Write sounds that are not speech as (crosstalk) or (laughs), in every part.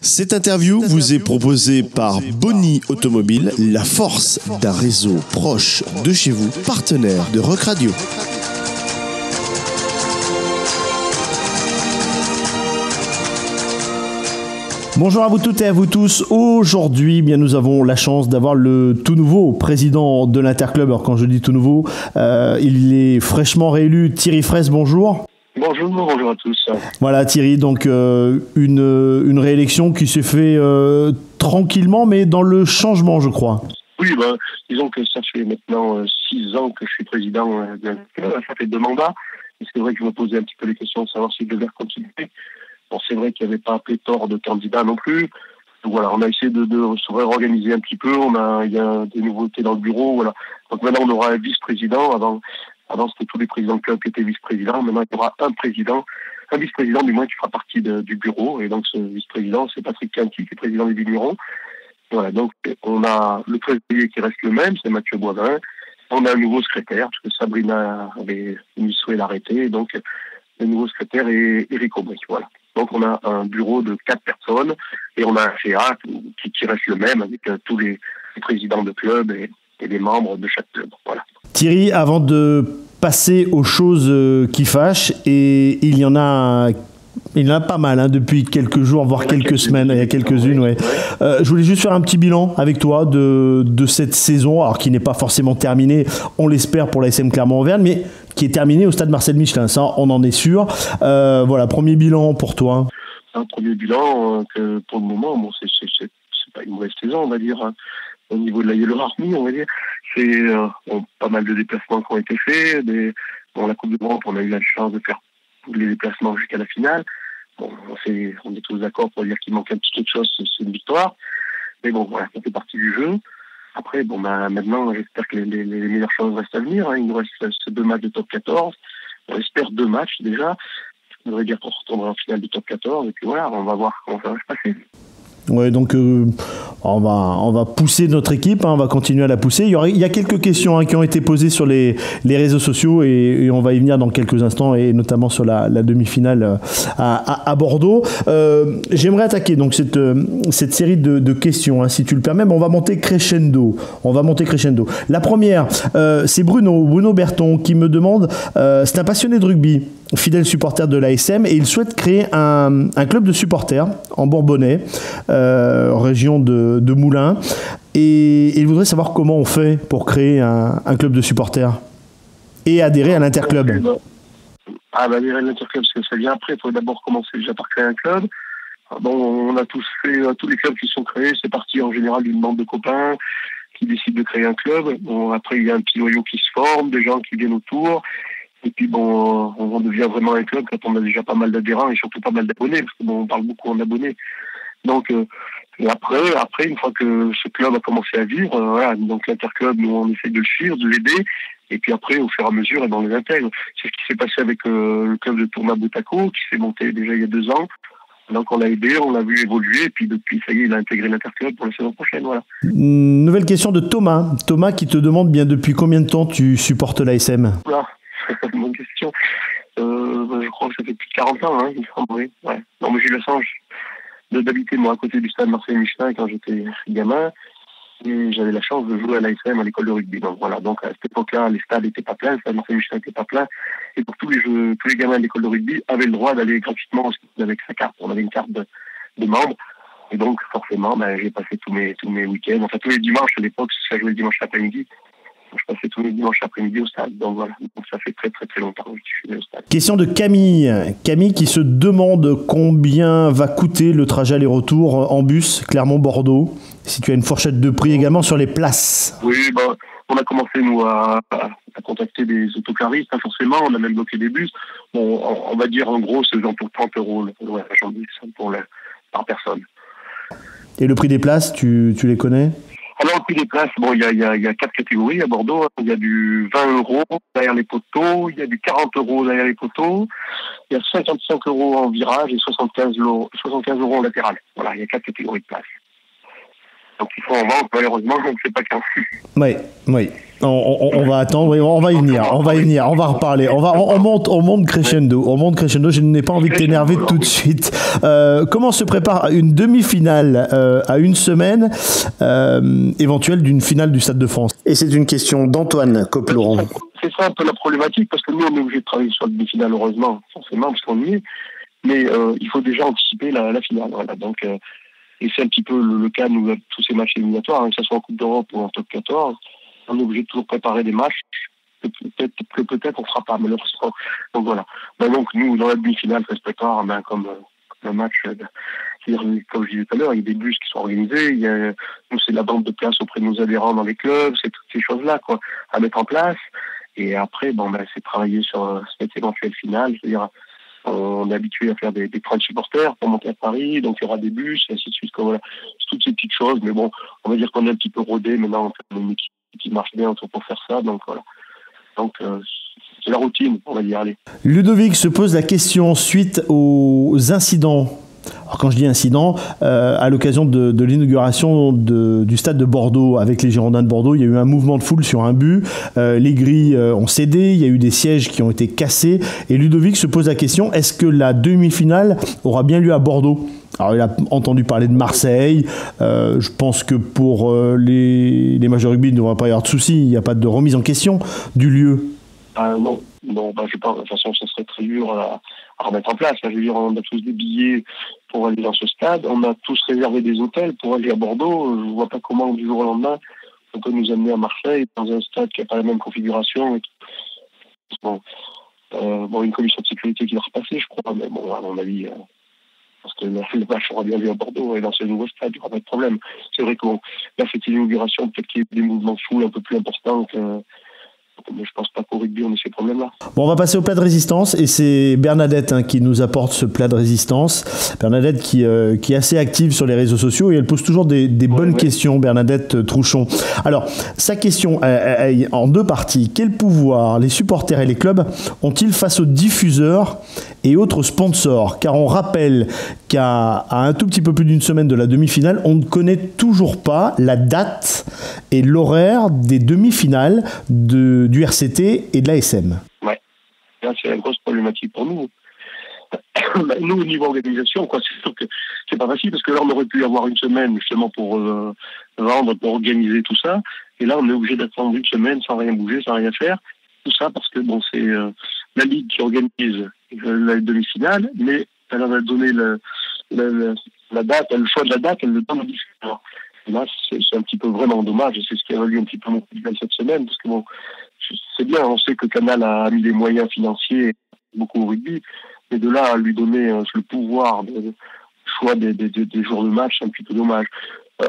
Cette interview vous est proposée par Bonnie Automobile, la force d'un réseau proche de chez vous, partenaire de Rock Radio. Bonjour à vous toutes et à vous tous. Aujourd'hui, bien, nous avons la chance d'avoir le tout nouveau président de l'Interclub. Alors, quand je dis tout nouveau, euh, il est fraîchement réélu. Thierry Fraisse, bonjour. Bonjour, bonjour à tous. Voilà, Thierry, donc euh, une, une réélection qui s'est fait euh, tranquillement, mais dans le changement, je crois. Oui, ben, disons que ça fait maintenant euh, six ans que je suis président euh, de. Ça fait deux mandats. Et c'est vrai que je me posais un petit peu les questions de savoir si je devais continuer. Bon, c'est vrai qu'il n'y avait pas pléthore de candidats non plus. Donc voilà, on a essayé de, de se réorganiser un petit peu. On a, il y a des nouveautés dans le bureau. Voilà. Donc maintenant, on aura un vice-président. Avant, avant c'était tous les présidents de club qui étaient vice-présidents. Maintenant, il y aura un président, un vice-président du moins qui fera partie du bureau. Et donc, ce vice-président, c'est Patrick Canty, qui est président du Vigneron. Voilà. Donc, on a le trésorier qui reste le même, c'est Mathieu Boivin. On a un nouveau secrétaire, parce que Sabrina avait mis souhait d'arrêter. Donc, le nouveau secrétaire est Eric Aubry. Voilà. Donc on a un bureau de quatre personnes et on a un CA qui, reste le même avec euh, tous les, présidents de club et, et, les membres de chaque club. Voilà. Thierry, avant de passer aux choses euh, qui fâchent, et il y en a il y en a pas mal hein, depuis quelques jours, voire quelques semaines, il y a quelques-unes. Ouais. Euh, je voulais juste faire un petit bilan avec toi de, de cette saison, alors qui n'est pas forcément terminée, on l'espère pour la SM Clermont-Auvergne, mais qui est terminée au stade Marcel Michelin, ça on en est sûr. Euh, voilà, premier bilan pour toi. Un premier bilan euh, que pour le moment, bon, c'est pas une mauvaise saison, on va dire. Au niveau de la Yellow Army, on va dire. C'est euh, pas mal de déplacements qui ont été faits. Bon, la Coupe de France, on a eu la chance de faire tous les déplacements jusqu'à la finale. Bon, on, on est tous d'accord pour dire qu'il manque un petit quelque chose, c'est une victoire. Mais bon, voilà, ça fait partie du jeu. Après, bon, bah, maintenant, j'espère que les, meilleures choses restent à venir. Hein. Il nous reste deux matchs de top 14. On espère deux matchs déjà. Ça voudrait dire qu'on retournera en finale du top 14. Et puis voilà, on va voir comment ça va se passer. Ouais, donc euh, on, va, on va pousser notre équipe, hein, on va continuer à la pousser. Il y, a quelques questions hein, qui ont été posées sur les, les réseaux sociaux et, on va y venir dans quelques instants et notamment sur la, demi-finale à, à, Bordeaux. Euh, J'aimerais attaquer donc cette, cette série de, questions, hein, si tu le permets. Mais on va monter crescendo. On va monter crescendo. La première, euh, c'est Bruno, Bruno Berton, qui me demande. Euh, c'est un passionné de rugby, fidèle supporter de l'ASM et il souhaite créer un, club de supporters en Bourbonnais. Euh, région de, de Moulins. Et, il voudrait savoir comment on fait pour créer un, club de supporters et adhérer à l'interclub. Ah, bah, adhérer à l'interclub, parce que ça vient après. Il faut d'abord commencer déjà par créer un club. Bon, on a tous fait, tous les clubs qui sont créés, c'est parti en général d'une bande de copains qui décident de créer un club. Bon, après, il y a un petit noyau qui se forme, des gens qui viennent autour. Et puis bon, on devient vraiment un club quand on a déjà pas mal d'adhérents et surtout pas mal d'abonnés, parce que bon, on parle beaucoup en abonnés. Donc, euh, et après, après, une fois que ce club a commencé à vivre, euh, voilà, donc l'interclub, nous, on essaie de le suivre, de l'aider, et puis après, au fur et à mesure, et ben, on les intègre. C'est ce qui s'est passé avec euh, le club de Tourna Boutaco, qui s'est monté déjà il y a deux ans. Donc on l'a aidé, on l'a vu évoluer, et puis depuis, ça y est, il a intégré l'interclub pour la saison prochaine. Voilà. Nouvelle question de Thomas. Thomas qui te demande bien depuis combien de temps tu supportes l'ASM Voilà, bonne question. Euh, je crois que ça fait plus de 40 ans, hein, il me semble. Non, mais j'ai eu la chance d'habiter moi à côté du stade Marseille Michelin quand j'étais gamin et j'avais la chance de jouer à l'ASM à l'école de rugby. Donc voilà, donc à cette époque-là, les stades n'étaient pas pleins, le stade Marseille Michelin n'était pas plein, et pour tous les jeux, tous les gamins de l'école de rugby avaient le droit d'aller gratuitement avec sa carte. On avait une carte de, de membre, et donc forcément, ben, j'ai passé tous mes tous mes week-ends, enfin tous les dimanches à l'époque, ça jouait le dimanche après-midi, je passais tous les dimanches après-midi au stade. Donc voilà, donc ça fait très très très longtemps que je suis au stade. Question de Camille. Camille qui se demande combien va coûter le trajet aller-retour en bus Clermont-Bordeaux. Si tu as une fourchette de prix également sur les places. Oui, bah, on a commencé nous à, à contacter des autocaristes, hein, forcément. On a même bloqué des bus. Bon, on, on va dire en gros, c'est genre pour 30 euros le voyage en bus pour le, par personne. Et le prix des places, tu, tu les connais? Alors, le prix des places, bon, il y a, quatre catégories à Bordeaux. Il y a du 20 euros derrière les poteaux, il y a du 40 euros derrière les poteaux, il y a 55 euros en virage et 75 euros, 75 euros en latéral. Voilà, il y a quatre catégories de places. Donc il faut en vendre, malheureusement, je ne sais pas quand. Oui, oui. On, va attendre, on va y venir, on va y venir, on va reparler. On, va, on, monte, on monte crescendo, on monte crescendo. Je n'ai pas envie de t'énerver tout de suite. Euh, comment se prépare une demi-finale euh, à une semaine euh, éventuelle d'une finale du Stade de France? Et c'est une question d'Antoine Coploron. C'est ça un peu la problématique parce que nous on est obligé de travailler sur la demi-finale, heureusement, forcément, parce qu'on y est. Mais il faut déjà anticiper la, finale. Voilà. Donc, et c'est un petit peu le, cas de tous ces matchs éliminatoires, hein, que ce soit en Coupe d'Europe ou en top 14 on est obligé de toujours préparer des matchs que peut-être que peut-être on fera pas malheureusement. Donc voilà. Ben donc nous dans la demi-finale ça se prépare ben, comme, un match. Euh, comme je disais tout à l'heure, il y a des bus qui sont organisés. Il y a, nous c'est la bande de place auprès de nos adhérents dans les clubs, c'est toutes ces choses là quoi à mettre en place. Et après bon ben c'est travailler sur euh, cette éventuelle finale, c'est-à-dire on est habitué à faire des, des trains de supporters pour monter à Paris, donc il y aura des bus, et ainsi de suite. Voilà. Toutes ces petites choses, mais bon, on va dire qu'on est un petit peu rodé maintenant, on fait une équipe qui marche bien pour faire ça. Donc voilà. Donc euh, c'est la routine, on va dire. Allez. Ludovic se pose la question suite aux incidents quand je dis incident, euh, à l'occasion de, l'inauguration du stade de Bordeaux avec les Girondins de Bordeaux, il y a eu un mouvement de foule sur un but. Euh, les grilles ont cédé, il y a eu des sièges qui ont été cassés. Et Ludovic se pose la question est-ce que la demi-finale aura bien lieu à Bordeaux? Alors il a entendu parler de Marseille. Euh, je pense que pour euh, les, les majeurs rugby, il ne devrait pas y avoir de soucis. Il n'y a pas de remise en question du lieu. Euh, non, non bah, je pas, de toute façon, ça serait très dur à, remettre en place. Je veux dire, on a tous des billets pour aller dans ce stade. On a tous réservé des hôtels pour aller à Bordeaux. Je ne vois pas comment, du jour au lendemain, on peut nous amener à Marseille, dans un stade qui n'a pas la même configuration. Bon, bon, une commission de sécurité qui va repasser, je crois, mais bon, à mon avis, parce que le match aura bien lieu à Bordeaux et dans ce nouveau stade, il n'y aura pas de problème. C'est vrai que là, cette inauguration, peut-être qu'il y a des mouvements de un peu plus importants que, mais je pense pas qu'au rugby on ait ces problèmes-là. Bon, on va passer au plat de résistance et c'est Bernadette hein, qui nous apporte ce plat de résistance. Bernadette qui, euh, qui est assez active sur les réseaux sociaux et elle pose toujours des, bonnes questions, Bernadette euh, Trouchon. Alors, sa question est en deux parties. Quel pouvoir les supporters et les clubs ont-ils face aux diffuseurs et autres sponsors? Car on rappelle qu'à un tout petit peu plus d'une semaine de la demi-finale, on ne connaît toujours pas la date et l'horaire des demi-finales de, du RCT et de l'ASM. Oui, c'est une grosse problématique pour nous. (coughs) nous, au niveau organisation, c'est sûr que c'est pas facile parce que là, on aurait pu avoir une semaine justement pour euh, vendre, pour organiser tout ça. Et là, on est obligé d'attendre une semaine sans rien bouger, sans rien faire. Tout ça parce que bon, c'est euh, la Ligue qui organise euh, la demi-finale, mais elle a donné la date, le choix de la date, elle le donne au. Là, c'est un petit peu vraiment dommage, et c'est ce qui a valu un petit peu mon cette semaine, parce que bon, c'est bien, on sait que Canal a mis des moyens financiers beaucoup au rugby, mais de là à lui donner euh, le pouvoir de choix des, jours de match, c'est un petit peu dommage. Euh,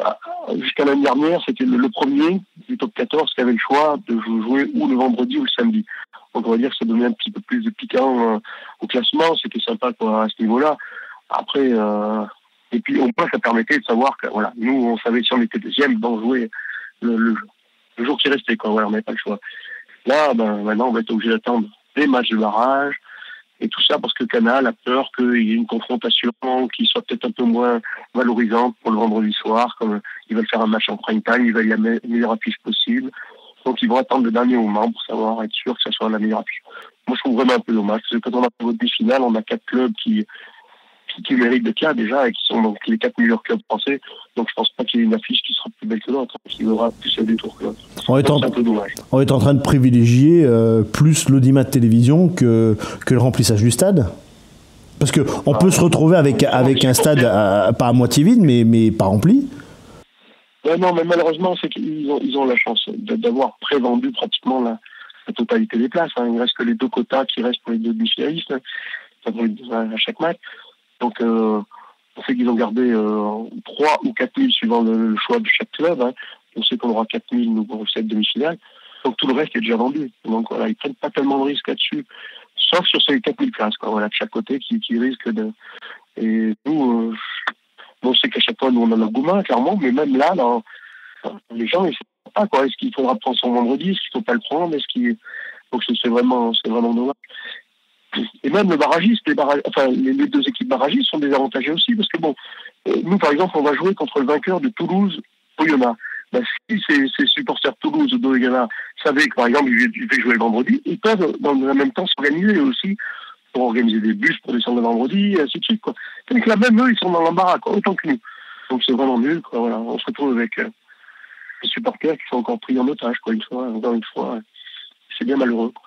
jusqu'à l'année dernière, c'était le, premier du top 14 qui avait le choix de jouer ou le vendredi ou le samedi. Donc on va dire que ça donnait un petit peu plus de piquant euh, au classement, c'était sympa à ce niveau-là. Après, et puis au moins ça permettait de savoir que voilà, nous on savait si on était deuxième, d'en jouer le, le, jour qui restait quoi. Voilà, on n'avait pas le choix. Là, ben maintenant on va être obligé d'attendre des matchs de barrage et tout ça parce que Canal a peur qu'il y ait une confrontation qui soit peut-être un peu moins valorisante pour le vendredi soir, comme ils veulent faire un match en prime time, ils veulent la meilleure affiche possible. Donc ils vont attendre le dernier moment pour savoir être sûr que ce soit la meilleure affiche. Moi je trouve vraiment un peu dommage parce que quand on a votre finale, on a quatre clubs qui qui méritent d'être là déjà et qui sont donc les quatre meilleurs clubs français. Donc je pense pas qu'il y ait une affiche qui sera plus belle que l'autre, qui aura plus des tours que l'autre. On, est en... un peu dommage. on est en train de privilégier euh, plus l'audimat de télévision que, que le remplissage du stade Parce qu'on ah, peut se retrouver avec, avec un stade pas à moitié vide, mais, mais pas rempli. non, mais malheureusement, c'est qu'ils ont, ils ont la chance d'avoir prévendu pratiquement la, la totalité des places. Hein. Il ne reste que les deux quotas qui restent pour les deux demi-finalistes hein, à chaque match. Donc, euh, on sait qu'ils ont gardé euh, 3 ou 4 000 suivant le, choix de chaque club. Hein. On sait qu'on aura 4 000 nous, pour cette demi-finale. Donc, tout le reste est déjà vendu. Donc, voilà, ils prennent pas tellement de risques là-dessus, sauf sur ces 4 000 places, voilà, de chaque côté qui, qui risquent de. Et nous, euh, on sait qu'à chaque fois, nous, on a notre gourmand, clairement, mais même là, les gens, ils ne savent pas. Est-ce qu'il faudra prendre son vendredi? Est-ce qu'il ne faut pas le prendre? Est-ce qu'il... Donc, c'est vraiment, c'est vraiment dommage. Et même le barragiste, les, enfin, les, deux équipes barragistes sont désavantagées aussi, parce que bon, euh, nous par exemple, on va jouer contre le vainqueur de Toulouse a. Ben, si ces, ces supporters Toulouse ou d'Oegana savaient que, par exemple, ils devaient jouer le vendredi, ils peuvent, dans le même temps, s'organiser aussi pour organiser des bus pour descendre le vendredi, et ainsi de suite. Quoi. Donc là, même eux, ils sont dans l'embarras, autant que nous. Donc c'est vraiment nul. Quoi, voilà. On se retrouve avec euh, des supporters qui sont encore pris en otage, quoi, une fois, encore une fois. C'est bien malheureux. Quoi.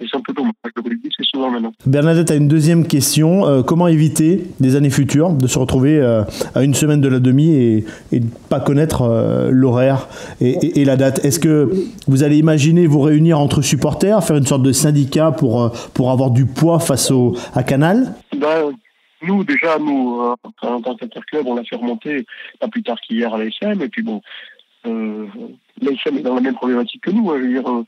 Et c'est un peu dommage. Le politique, c'est souvent maintenant. Bernadette a une deuxième question. Euh, comment éviter des années futures de se retrouver euh, à une semaine de la demi et, et ne pas connaître euh, l'horaire et, et, et, la date? Est-ce que vous allez imaginer vous réunir entre supporters, faire une sorte de syndicat pour, pour avoir du poids face au, à Canal? Ben, nous, déjà, nous, en tant qu'interclub, on l'a fait remonter pas plus tard qu'hier à l'ASM. Et puis bon, l'ASM est dans la même problématique que nous. Hein, je veux dire,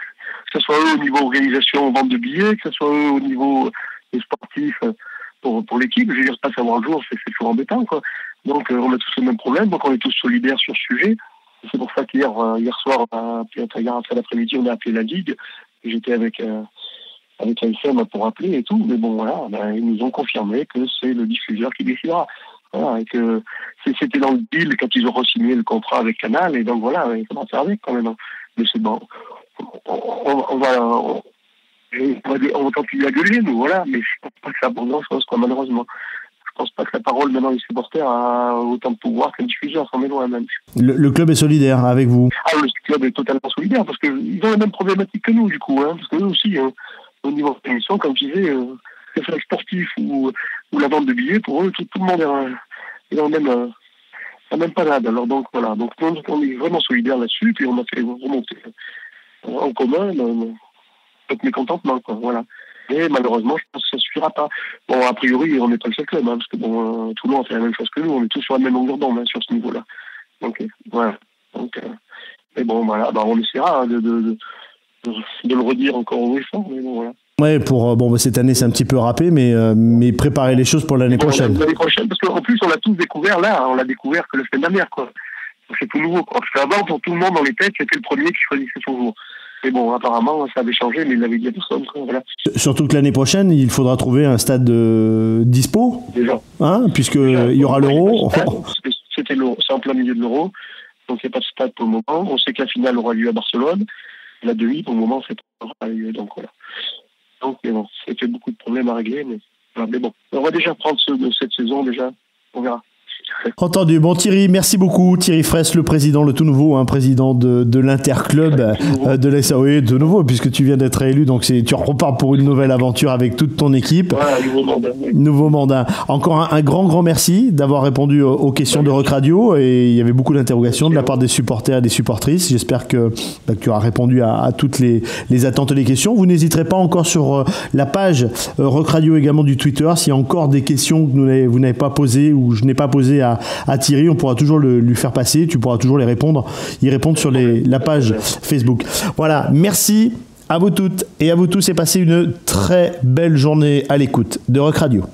que ce soit eux au niveau organisation, vente de billets, que ce soit eux au niveau des sportifs euh, pour, pour l'équipe. Je veux dire, pas savoir le jour, c'est toujours embêtant. Quoi. Donc, euh, on a tous le même problème. Donc, on est tous solidaires sur ce sujet. C'est pour ça qu'hier euh, hier soir, hier après l'après-midi, on a appelé la Ligue. J'étais avec avec l'ASM pour appeler et tout, mais bon voilà, ben, ils nous ont confirmé que c'est le diffuseur qui décidera. Et que c'était dans le deal quand ils ont re-signé le contrat avec Canal, et donc voilà, il faire avec quand même. Hein. Mais c'est bon, on, on, va, on, on va, on va continuer à gueuler, nous, voilà, mais je pense pas que ça apporte grand-chose, quoi, malheureusement. Je pense pas que la parole maintenant des supporters a autant de pouvoir qu'un diffuseur, c'en est loin même. Le, le, club est solidaire avec vous Ah, le club est totalement solidaire, parce qu'ils ont la même problématique que nous, du coup, hein, parce que eux aussi, hein, au niveau de l'émission, comme je disais, euh, que ce soit sportif ou, ou la vente de billets, pour eux, tout, tout le monde est, dans le même, euh, la même panade. Alors donc voilà, donc on, on est vraiment solidaires là-dessus, puis on a fait remonter en commun notre mécontentement, quoi, voilà. Mais malheureusement, je pense que ça suffira pas. Bon, a priori, on n'est pas le seul club, hein, parce que bon, euh, Toulon a fait la même chose que nous, on est tous sur la même longueur d'onde hein, sur ce niveau-là. Donc euh, voilà. Donc, euh, mais bon, voilà, bah, on essaiera hein, de, de, de de le redire encore au fort, mais bon, voilà. Ouais, pour bon, cette année c'est un petit peu râpé, mais euh, mais préparer les choses pour l'année prochaine. L'année prochaine, parce qu'en plus on l'a tous découvert là, on l'a découvert que le semaine dernière, quoi. C'est tout nouveau. Parce qu'avant, pour tout le monde dans les têtes, c'était le premier qui choisissait son jour. Mais bon, apparemment, ça avait changé, mais il l'avait dit à personne. Voilà. Surtout que l'année prochaine, il faudra trouver un stade de dispo. Déjà. Hein, puisque il y aura l'euro. (laughs) C'était l'euro, c'est en plein milieu de l'euro, donc il n'y a pas de stade pour le moment. On sait que la finale aura lieu à Barcelone la demi, pour le moment, c'est pas lieu. Donc voilà. Donc bon, c'était beaucoup de problèmes à régler, mais, mais bon, on va déjà prendre ce, cette saison déjà, on verra. Entendu. Bon Thierry, merci beaucoup. Thierry Fraisse, le président, le tout nouveau, hein, président de, de l'Interclub euh, de l'SAOE, de nouveau, puisque tu viens d'être élu, donc tu repars pour une nouvelle aventure avec toute ton équipe. Voilà, nouveau mandat. Oui. Nouveau mandat. Encore un, un, grand, grand merci d'avoir répondu aux, aux questions de Rock Radio. Et il y avait beaucoup d'interrogations de la part des supporters et des supportrices. J'espère que, bah, que, tu auras répondu à, à, toutes les, les attentes et les questions. Vous n'hésiterez pas encore sur euh, la page euh, Rock Radio également du Twitter. S'il y a encore des questions que vous n'avez pas posées ou je n'ai pas à Thierry, on pourra toujours le, lui faire passer, tu pourras toujours les répondre, y répondre sur les, la page Facebook. Voilà, merci à vous toutes et à vous tous et passez une très belle journée à l'écoute de Rock Radio.